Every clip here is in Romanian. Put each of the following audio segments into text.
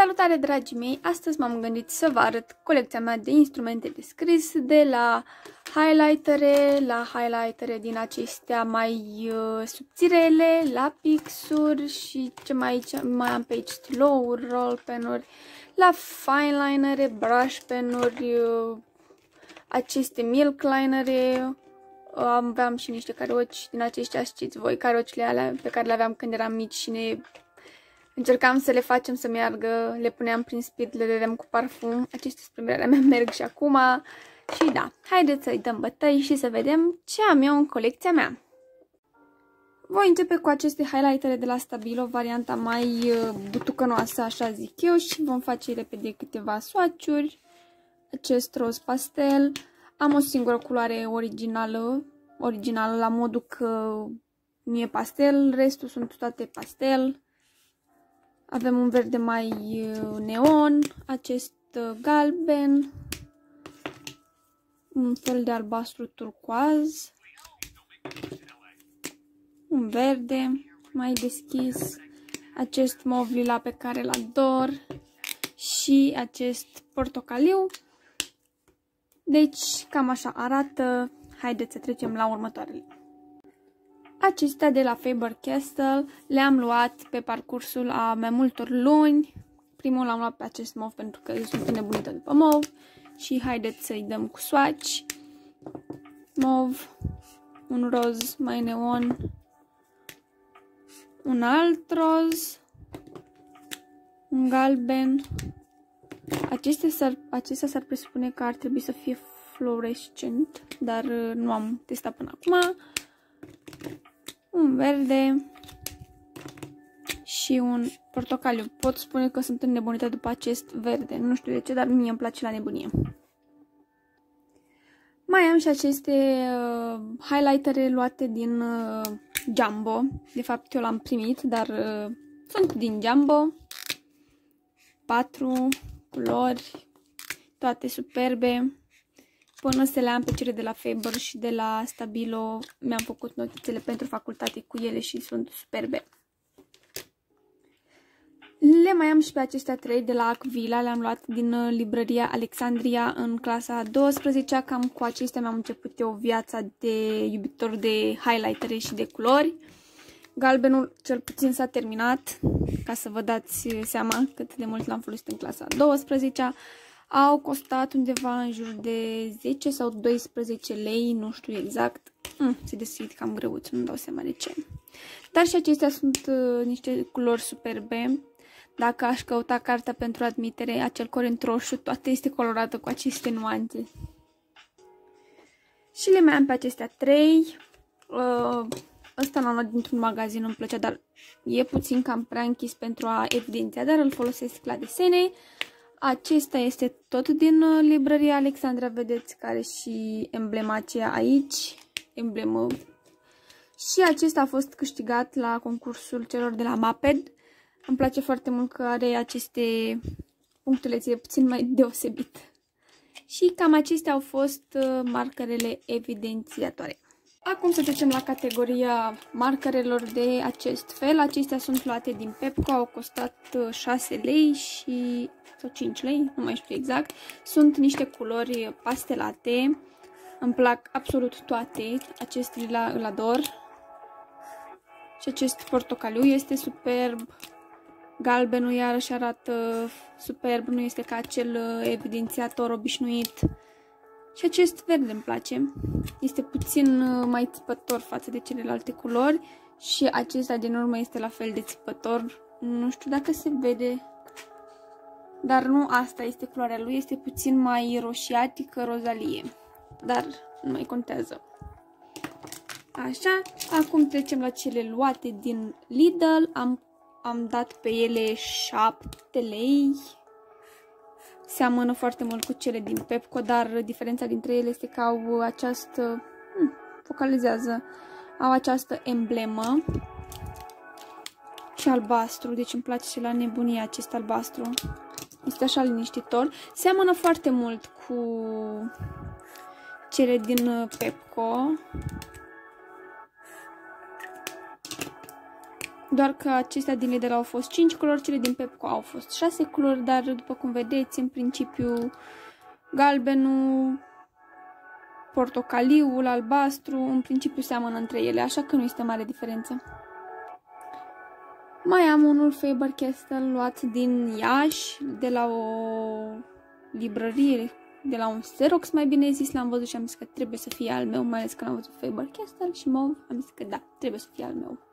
Salutare dragii mei! Astăzi m-am gândit să vă arăt colecția mea de instrumente de scris de la highlightere, la highlightere din acestea mai uh, subțirele, la pixuri și ce mai aici mai am pe aici stilou roll pen-uri, la finelinere, brush pen-uri, uh, aceste milk linere, uh, aveam și niște caroci din aceștia, știți voi, carocile alea pe care le aveam când eram mici și ne Încercam să le facem să meargă, le puneam prin spirit, le dădeam cu parfum. Aceste spre mea merg și acum. Și da, haideți să-i dăm bătăi și să vedem ce am eu în colecția mea. Voi începe cu aceste highlightere de la Stabilo, varianta mai uh, butucănoasă, așa zic eu, și vom face repede câteva swatch-uri. Acest roz pastel. Am o singură culoare originală, originală la modul că nu e pastel, restul sunt toate pastel. Avem un verde mai uh, neon, acest uh, galben, un fel de albastru turcoaz, un verde mai deschis, acest mov lila pe care îl ador și acest portocaliu. Deci, cam așa arată. Haideți să trecem la următoarele. Acestea de la Faber-Castell le-am luat pe parcursul a mai multor luni. Primul l-am luat pe acest mov pentru că eu sunt înnebunită după mov. Și haideți să-i dăm cu swatch. Mov, un roz mai neon, un alt roz, un galben. Acestea s-ar, acestea s-ar presupune că ar trebui să fie fluorescent, dar uh, nu am testat până acum un verde și un portocaliu. Pot spune că sunt înnebunită după acest verde. Nu știu de ce, dar mie îmi place la nebunie. Mai am și aceste uh, highlightere luate din uh, Jumbo. De fapt, eu l-am primit, dar uh, sunt din Jumbo. Patru culori, toate superbe. Până să le am pe cele de la Faber și de la Stabilo, mi-am făcut notițele pentru facultate cu ele și sunt superbe. Le mai am și pe acestea trei de la Acvila, le-am luat din uh, librăria Alexandria în clasa 12 cam cu acestea mi-am început eu viața de iubitor de highlightere și de culori. Galbenul cel puțin s-a terminat, ca să vă dați seama cât de mult l-am folosit în clasa 12 -a au costat undeva în jur de 10 sau 12 lei, nu știu exact. Mm, se deschid cam greuț, nu dau seama de ce. Dar și acestea sunt uh, niște culori superbe. Dacă aș căuta cartea pentru admitere, acel corent roșu, toată este colorată cu aceste nuanțe. Și le mai am pe acestea trei. Uh, ăsta l-am luat dintr-un magazin, îmi plăcea, dar e puțin cam prea închis pentru a evidenția, dar îl folosesc la desene. Acesta este tot din uh, librăria Alexandra, vedeți care și emblema aceea aici, emblemă. Și acesta a fost câștigat la concursul celor de la Maped. Îmi place foarte mult că are aceste punctele puțin mai deosebit. Și cam acestea au fost uh, markerele evidențiatoare. Acum să trecem la categoria markerelor de acest fel. Acestea sunt luate din Pepco, au costat 6 uh, lei și sau 5 lei, nu mai știu exact. Sunt niște culori pastelate. Îmi plac absolut toate. Acest lila îl ador. Și acest portocaliu este superb. Galbenul iarăși arată superb, nu este ca acel uh, evidențiator obișnuit. Și acest verde îmi place. Este puțin uh, mai țipător față de celelalte culori și acesta din urmă este la fel de țipător. Nu știu dacă se vede, dar nu asta este culoarea lui, este puțin mai roșiatică, rozalie. Dar nu mai contează. Așa, acum trecem la cele luate din Lidl. Am, am dat pe ele 7 lei seamănă foarte mult cu cele din Pepco, dar diferența dintre ele este că au această, hmm, focalizează, au această emblemă și albastru, deci îmi place și la nebunie acest albastru. Este așa liniștitor. Seamănă foarte mult cu cele din Pepco. Doar că acestea din Lidl au fost 5 culori, cele din Pepco au fost 6 culori, dar după cum vedeți, în principiu galbenul, portocaliul, albastru, în principiu seamănă între ele, așa că nu este mare diferență. Mai am unul Faber-Castell luat din Iași, de la o librărie, de la un Xerox, mai bine zis, l-am văzut și am zis că trebuie să fie al meu, mai ales că l-am văzut Faber-Castell și mă am zis că da, trebuie să fie al meu.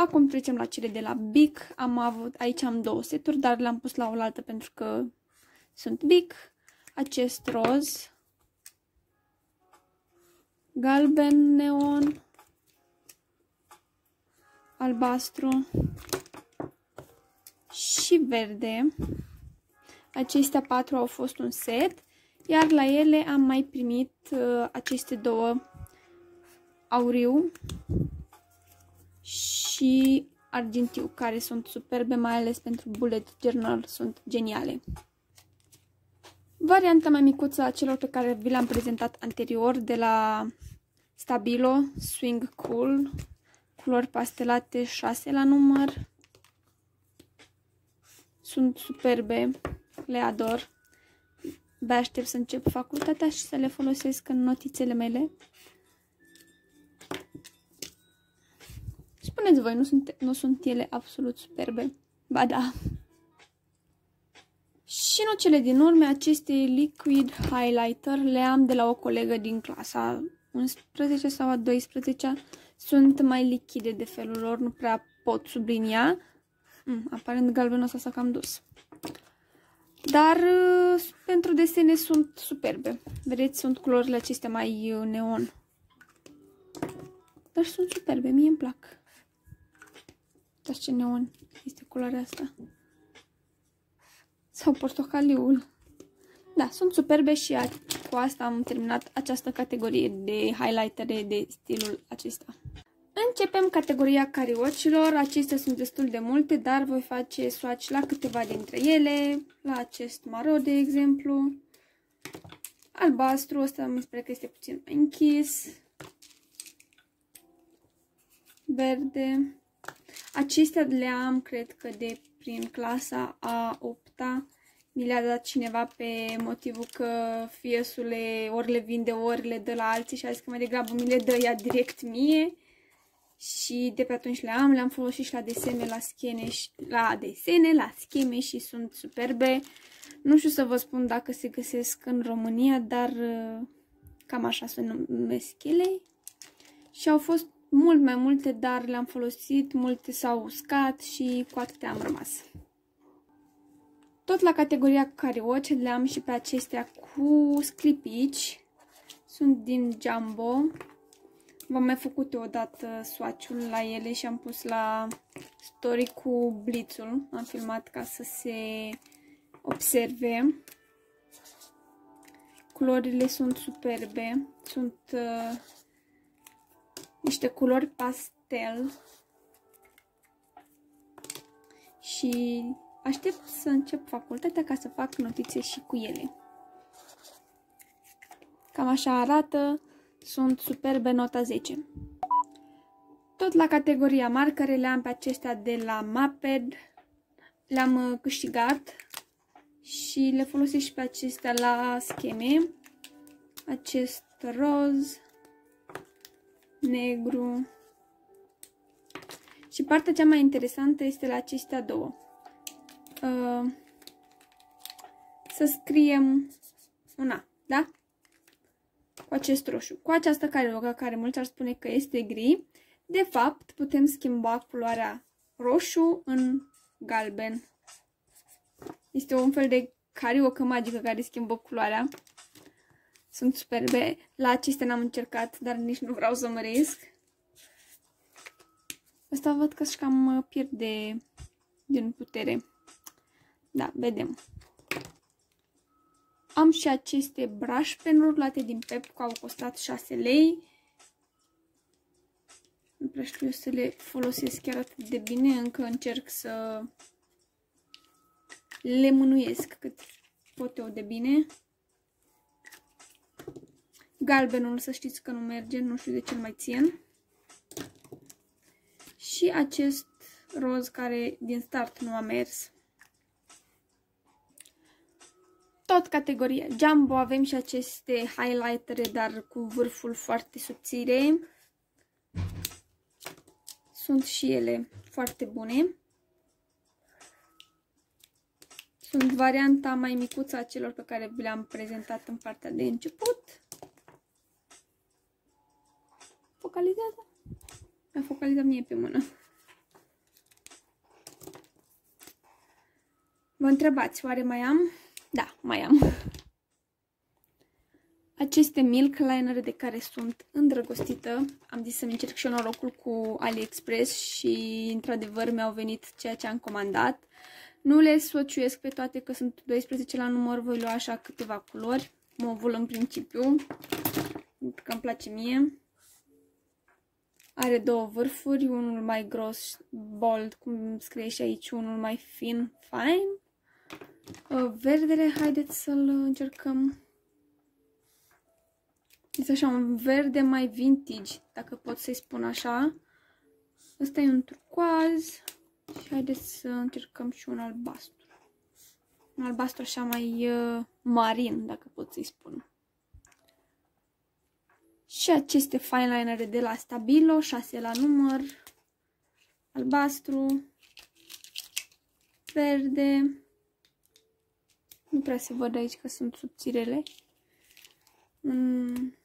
Acum trecem la cele de la Bic. Am avut, aici am două seturi, dar le-am pus la oaltă pentru că sunt Bic. Acest roz, galben neon, albastru și verde. Acestea patru au fost un set, iar la ele am mai primit uh, aceste două auriu și argintiu, care sunt superbe, mai ales pentru bullet journal, sunt geniale. Varianta mai micuță a celor pe care vi le-am prezentat anterior de la Stabilo Swing Cool, culori pastelate 6 la număr. Sunt superbe, le ador. Abia aștept să încep facultatea și să le folosesc în notițele mele. Spuneți voi, nu sunt, nu sunt ele absolut superbe? Ba da. Și nu cele din urmă, aceste liquid highlighter le am de la o colegă din clasa 11 sau a 12 Sunt mai lichide de felul lor, nu prea pot sublinia. Mm, aparent galbenul ăsta s-a cam dus. Dar uh, pentru desene sunt superbe. Vedeți, sunt culorile acestea mai uh, neon. Dar sunt superbe, mie îmi plac. Uitați ce neon este culoarea asta. Sau portocaliul. Da, sunt superbe și cu asta am terminat această categorie de highlightere de stilul acesta. Începem categoria cariocilor. Acestea sunt destul de multe, dar voi face swatch la câteva dintre ele. La acest maro, de exemplu. Albastru, ăsta mi se pare că este puțin mai închis. Verde. Acestea le am, cred că, de prin clasa a 8-a. Mi le-a dat cineva pe motivul că fiesule ori le vinde, ori le dă la alții și a zis că mai degrabă mi le dă ea direct mie. Și de pe atunci le am, le-am folosit și la desene, la schene, și, la desene, la scheme și sunt superbe. Nu știu să vă spun dacă se găsesc în România, dar uh, cam așa se numesc ele. Și au fost mult mai multe, dar le-am folosit, multe s-au uscat și cu atâtea am rămas. Tot la categoria carioce le am și pe acestea cu sclipici. Sunt din Jumbo. V-am mai făcut odată swatch-ul la ele și am pus la story cu blitzul. Am filmat ca să se observe. Culorile sunt superbe. Sunt uh, niște culori pastel și aștept să încep facultatea ca să fac notițe și cu ele. Cam așa arată, sunt superbe nota 10. Tot la categoria marcare le am pe acestea de la Maped, le-am uh, câștigat și le folosesc și pe acestea la scheme. Acest roz, negru. Și partea cea mai interesantă este la acestea două. Uh, să scriem una, da? Cu acest roșu. Cu această care, care mulți ar spune că este gri, de fapt putem schimba culoarea roșu în galben. Este un fel de cariocă magică care schimbă culoarea. Sunt superbe. La acestea n-am încercat, dar nici nu vreau să mă risc. Asta văd că și cam pierde din putere. Da, vedem. Am și aceste brush pen-uri luate din Pepco, au costat 6 lei. Nu prea știu să le folosesc chiar atât de bine, încă încerc să le mânuiesc cât pot eu de bine. Galbenul să știți că nu merge, nu știu de ce mai țin. și acest roz care din start nu a mers. Tot categoria Jumbo avem și aceste highlightere, dar cu vârful foarte subțire. Sunt și ele foarte bune. Sunt varianta mai micuță a celor pe care vi le-am prezentat în partea de început. Focalizează? Mi-a focalizat mie pe mână. Vă întrebați, oare mai am? Da, mai am. Aceste milk linere de care sunt îndrăgostită, am zis să-mi încerc și eu norocul cu AliExpress și într-adevăr mi-au venit ceea ce am comandat. Nu le swatchuiesc pe toate că sunt 12 la număr, voi lua așa câteva culori, movul în principiu, pentru că îmi place mie. Are două vârfuri, unul mai gros, bold, cum scrie și aici, unul mai fin, fine. Uh, verdele, haideți să-l încercăm. Este așa un verde mai vintage, dacă pot să-i spun așa. Ăsta e un turcoaz și haideți să încercăm și un albastru. Un albastru așa mai uh, marin, dacă pot să-i spun. Și aceste finelinere de la Stabilo, 6 la număr, albastru, verde, nu prea se văd aici că sunt subțirele. Mm.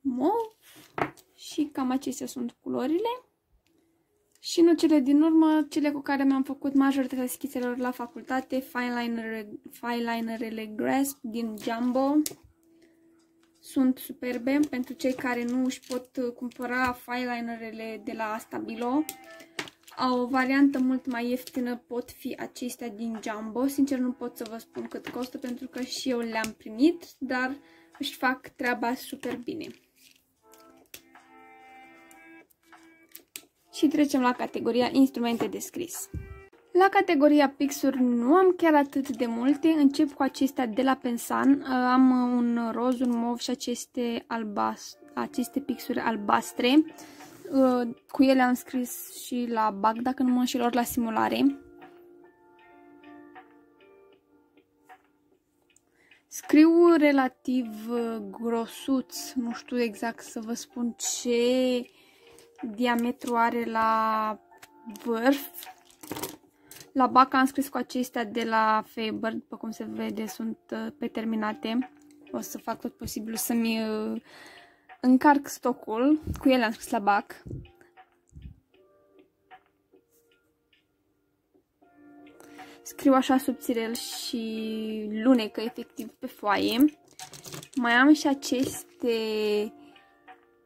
Mov. Și cam acestea sunt culorile. Și nu cele din urmă, cele cu care mi-am făcut majoritatea schițelor la facultate, finelinerele Grasp din Jumbo. Sunt superbe pentru cei care nu își pot cumpăra finelinerele de la Stabilo. O variantă mult mai ieftină pot fi acestea din Jumbo. Sincer nu pot să vă spun cât costă pentru că și eu le-am primit, dar își fac treaba super bine. Și trecem la categoria instrumente de scris. La categoria pixuri nu am chiar atât de multe, încep cu acestea de la Pensan. Am un roz, un mov și aceste, albast aceste pixuri albastre. Uh, cu ele am scris și la BAC, dacă nu mă înșelor, la simulare. Scriu relativ uh, grosuț, nu știu exact să vă spun ce diametru are la vârf. La BAC am scris cu acestea de la Faber, după cum se vede, sunt uh, pe terminate. O să fac tot posibilul să-mi încarc stocul, cu ele am scris la BAC. Scriu așa subțirel și lunecă efectiv pe foaie. Mai am și aceste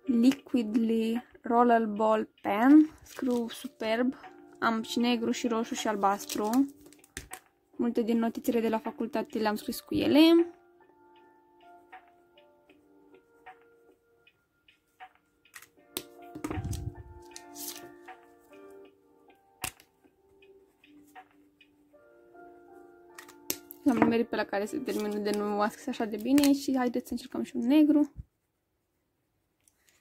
Liquidly Rollable Pen. Scriu superb. Am și negru și roșu și albastru. Multe din notițele de la facultate le-am scris cu ele. Am nimerit pe la care se termină de nu a scris așa de bine și haideți să încercăm și un negru.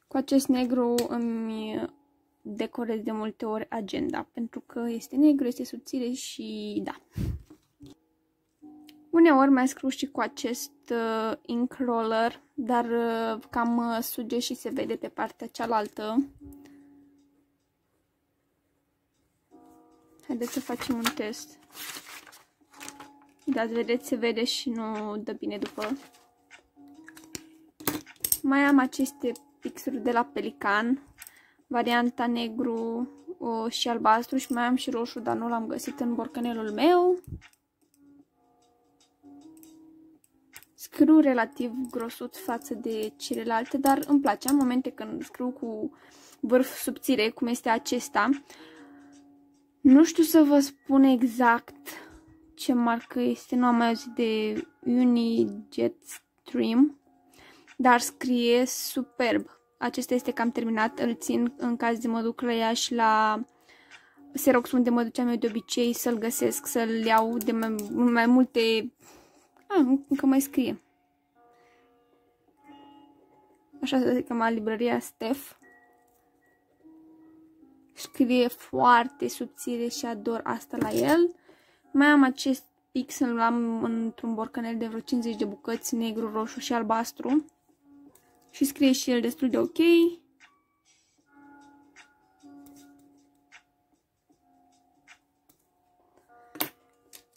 Cu acest negru îmi decorez de multe ori agenda, pentru că este negru, este subțire și da. Uneori mai scriu și cu acest uh, ink roller, dar uh, cam uh, suge și se vede pe partea cealaltă. Haideți să facem un test. Da, vedeți, se vede și nu dă bine după. Mai am aceste pixuri de la Pelican, varianta negru o, și albastru și mai am și roșu, dar nu l-am găsit în borcanelul meu. Scriu relativ grosut față de celelalte, dar îmi place. Am momente când scriu cu vârf subțire, cum este acesta. Nu știu să vă spun exact ce marcă este, nu am mai auzit de Unijet Stream, dar scrie superb. Acesta este cam terminat, îl țin în caz de mă duc la Iași la Xerox unde mă duceam eu de obicei să-l găsesc, să-l iau de mai, mai multe... Ah, încă mai scrie. Așa se zic la librăria Steph. Scrie foarte subțire și ador asta la el. Mai am acest pixel, l-am într-un borcanel de vreo 50 de bucăți, negru, roșu și albastru. Și scrie și el destul de ok.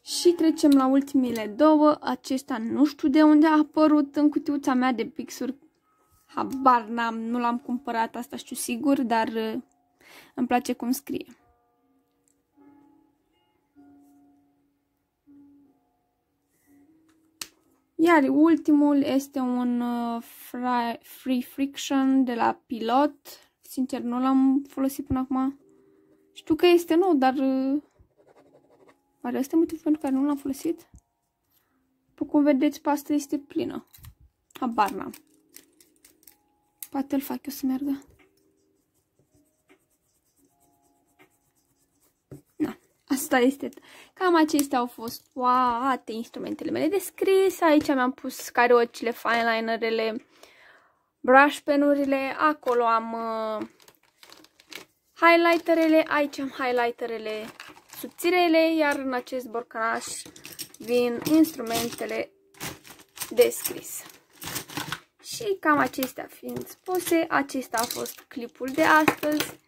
Și trecem la ultimele două. Acesta nu știu de unde a apărut în cutiuța mea de pixuri. Habar n-am, nu l-am cumpărat, asta știu sigur, dar uh, îmi place cum scrie. Iar ultimul este un uh, Free Friction de la Pilot. Sincer, nu l-am folosit până acum. Știu că este nou, dar uh, Oare este motivul pentru care nu l-am folosit? După cum vedeți, pasta este plină. Habar n-am. Poate îl fac eu să meargă. Asta este. Cam acestea au fost toate instrumentele mele de scris. Aici mi-am pus cariocile, finelinerele, brush penurile. Acolo am uh, highlighterele. Aici am highlighterele subțirele, iar în acest borcanaș vin instrumentele de scris. Și cam acestea fiind spuse, acesta a fost clipul de astăzi.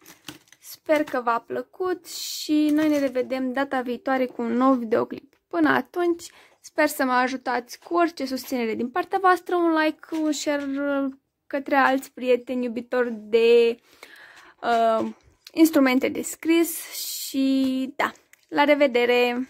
Sper că v-a plăcut și noi ne revedem data viitoare cu un nou videoclip. Până atunci, sper să mă ajutați cu orice susținere din partea voastră, un like, un share către alți prieteni iubitori de uh, instrumente de scris și da, la revedere!